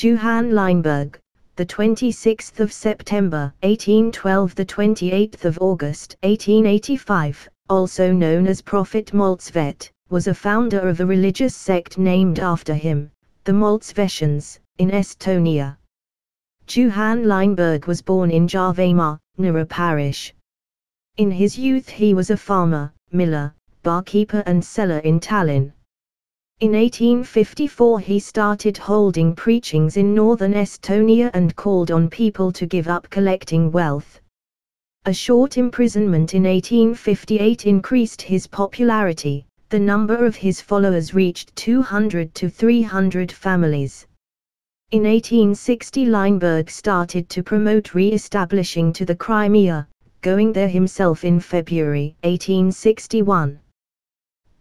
Juhan Leinberg, the 26th of September 1812 the 28th of August 1885, also known as Prophet Maltsvet, was a founder of a religious sect named after him, the Maltsvetians, in Estonia. Juhan Leinberg was born in Järvamaa, Norra parish. In his youth he was a farmer, miller, barkeeper and seller in Tallinn. In 1854 he started holding preachings in northern Estonia and called on people to give up collecting wealth. A short imprisonment in 1858 increased his popularity, the number of his followers reached 200 to 300 families. In 1860 Leinberg started to promote re-establishing to the Crimea, going there himself in February 1861.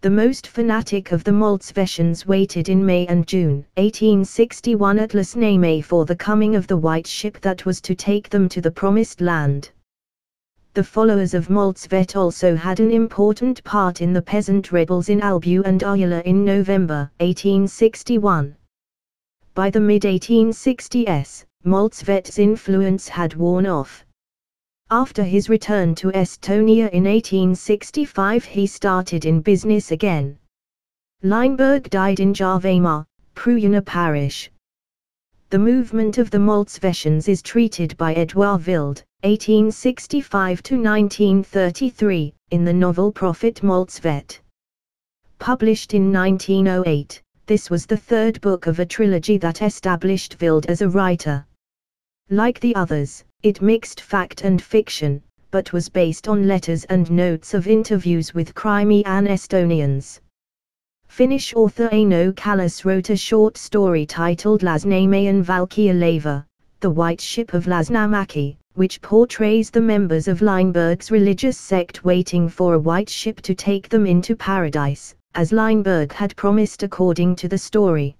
The most fanatic of the Maltsvetians waited in May and June 1861 at Lasnamäe for the coming of the white ship that was to take them to the promised land. The followers of Maltsvet also had an important part in the peasant rebels in Albu and Ahula in November 1861. By the mid-1860s, Maltsvet's influence had worn off. After his return to Estonia in 1865 he started in business again. Leinberg died in Järvamaa, Pruuna parish. The movement of the Maltsvetians is treated by Eduard Vilde, 1865-1933, in the novel Prophet Maltsvet. Published in 1908, this was the third book of a trilogy that established Vilde as a writer. Like the others, it mixed fact and fiction, but was based on letters and notes of interviews with Crimean Estonians. Finnish author Aino Kallas wrote a short story titled Lasnamäen Valkealaiva, The White Ship of Lasnamäki, which portrays the members of Leinberg's religious sect waiting for a white ship to take them into paradise, as Leinberg had promised according to the story.